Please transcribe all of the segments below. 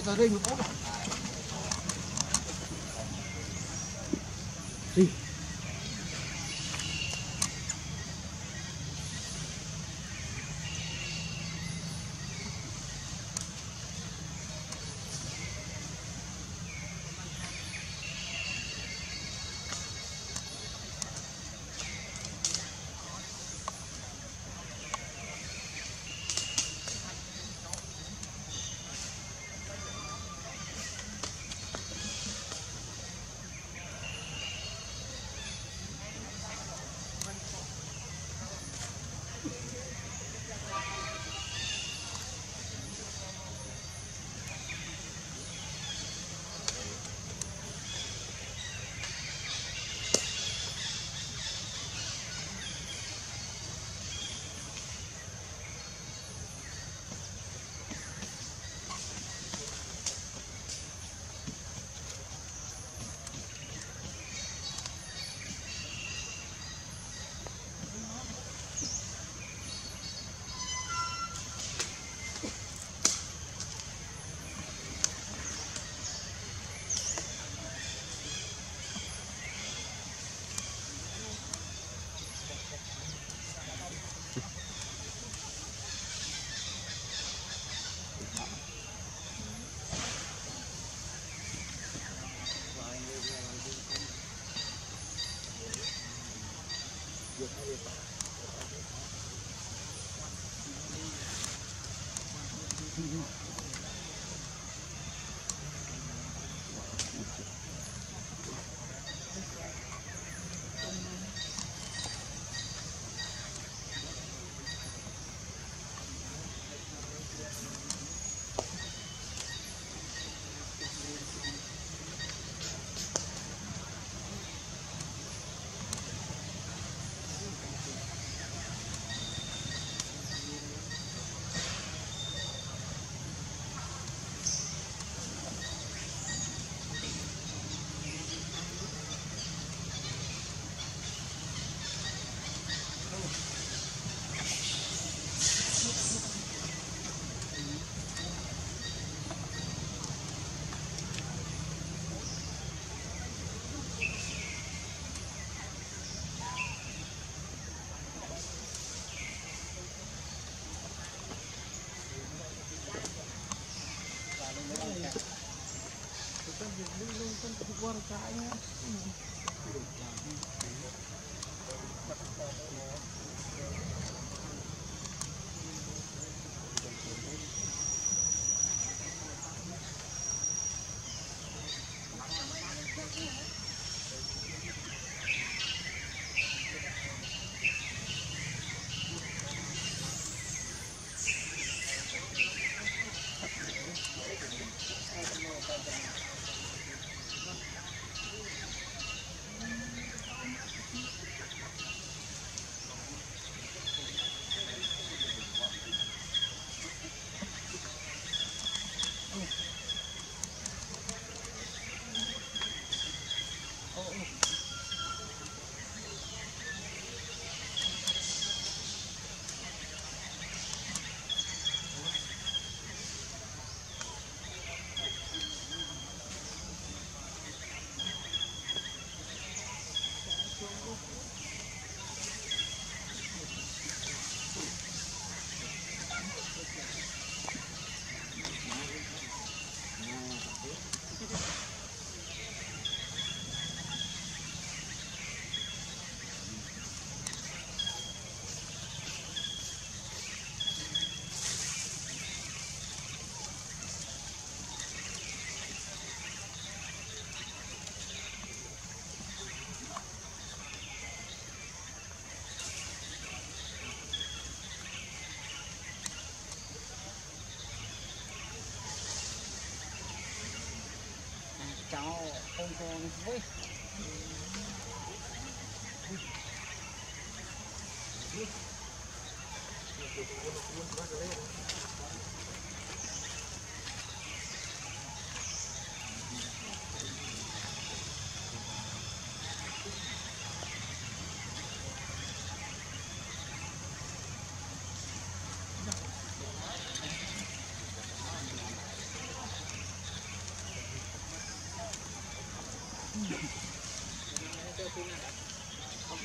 thì ta đây một warganya. Hmm. and things.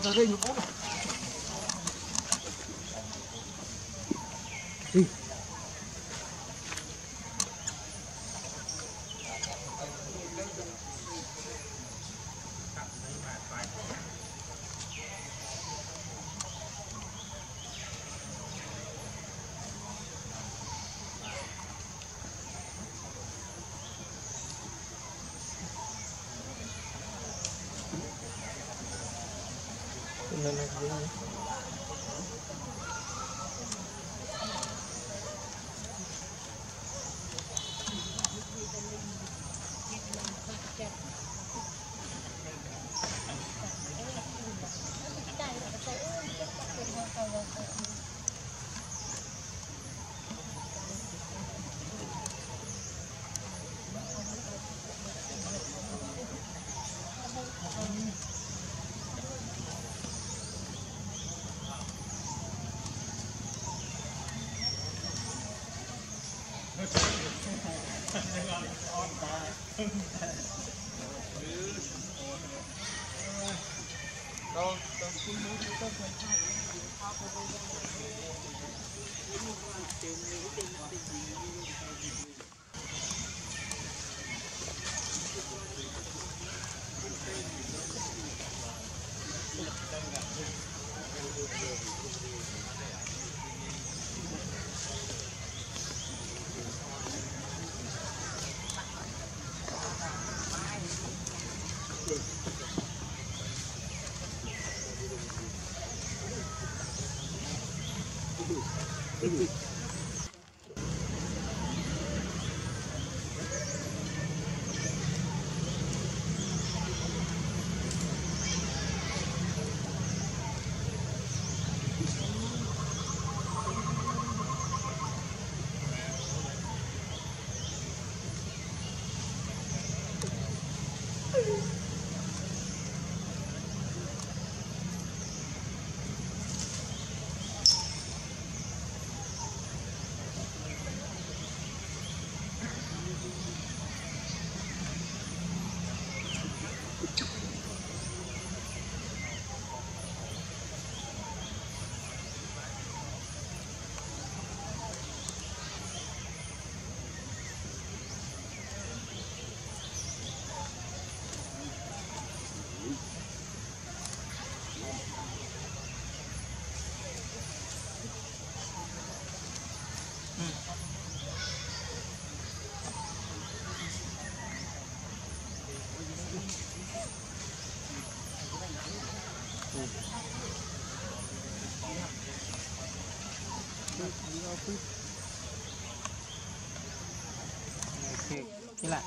предложение 你来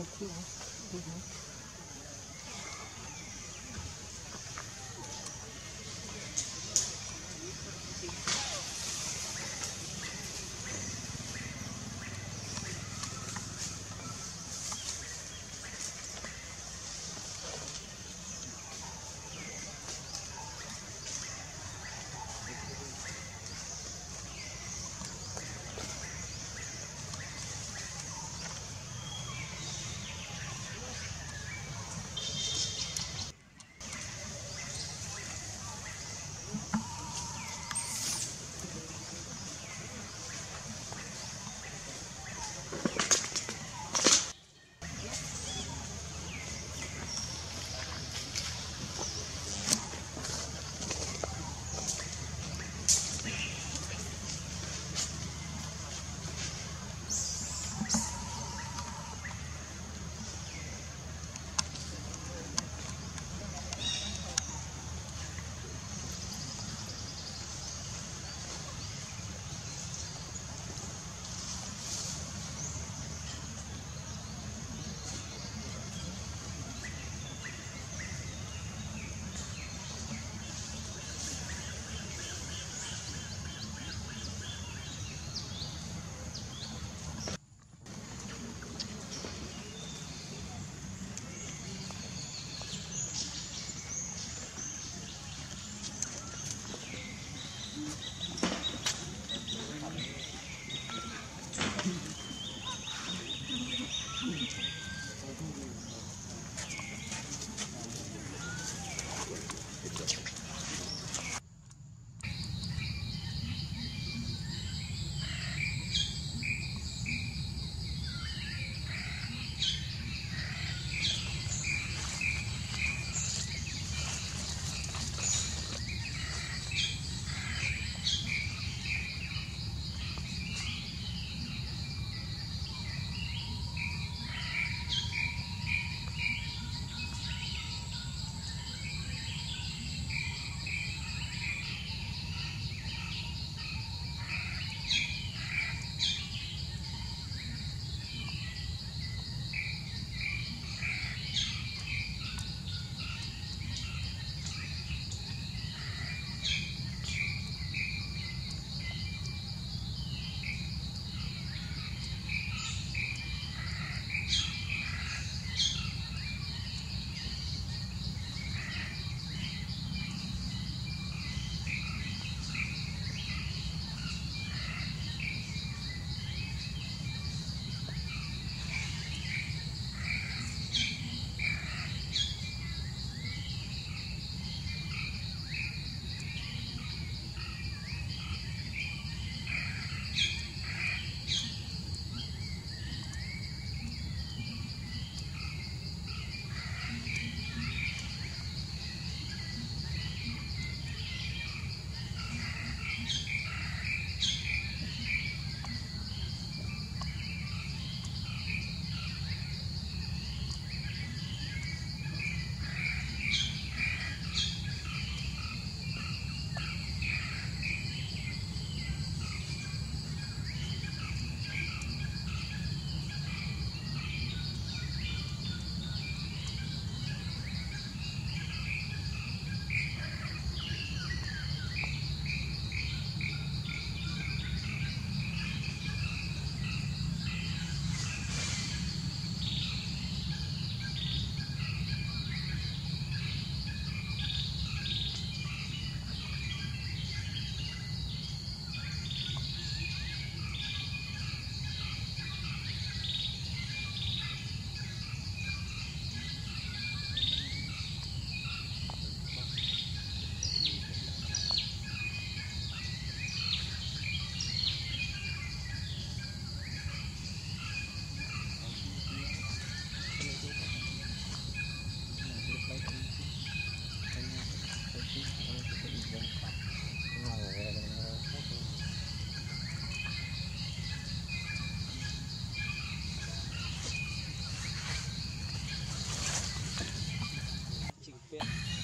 aqui, ó. Okay.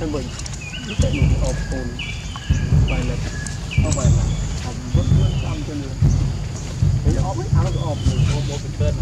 Không còn với đấy mình chạy mình ọp vài không vài lần ọp vứt vứt tâm cho nên thì ọp ấy nó ọp mình ọp một cái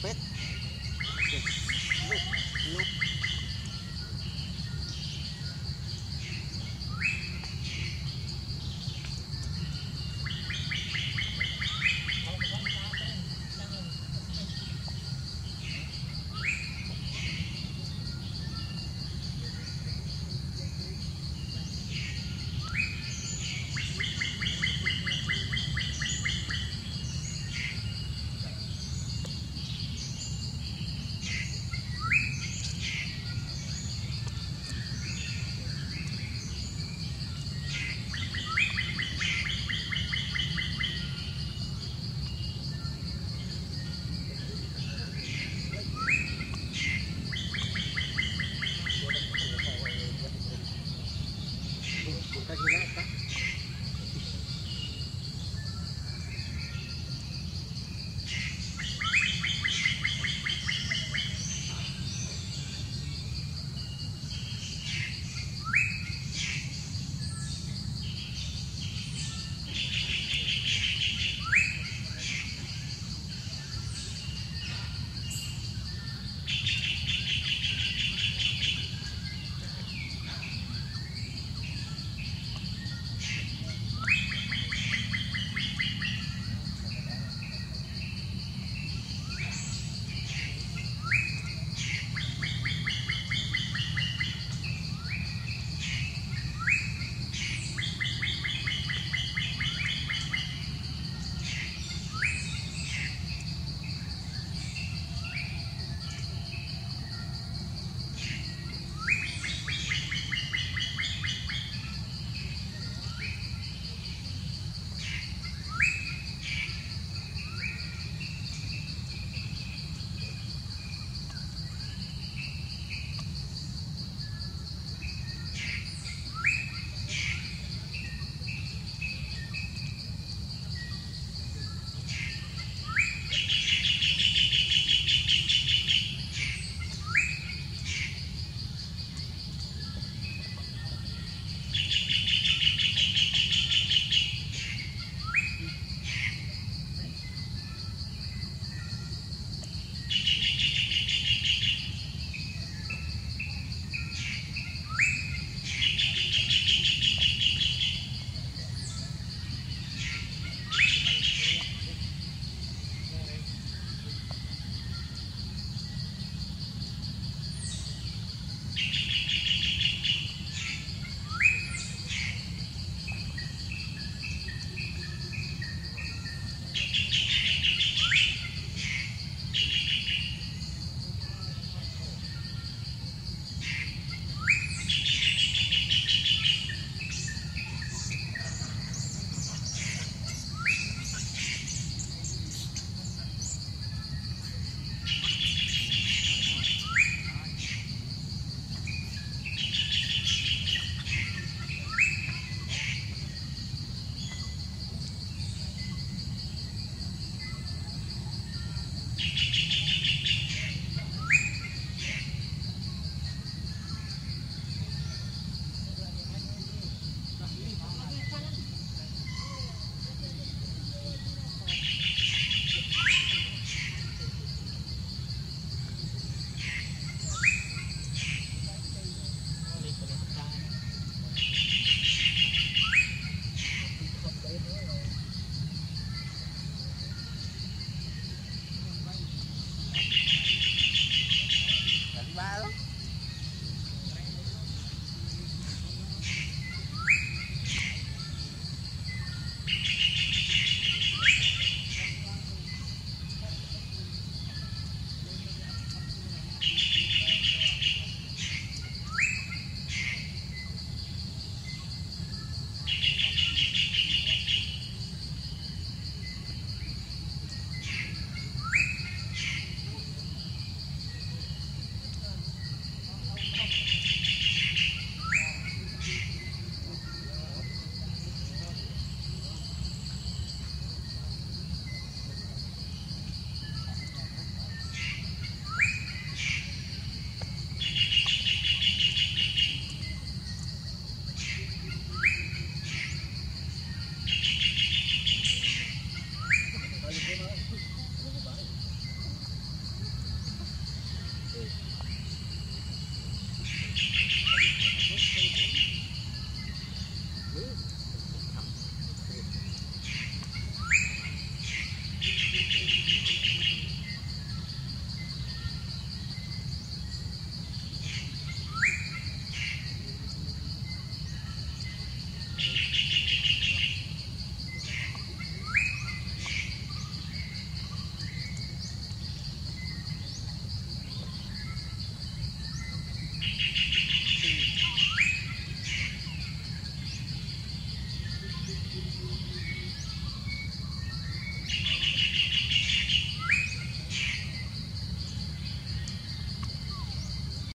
Perfeito?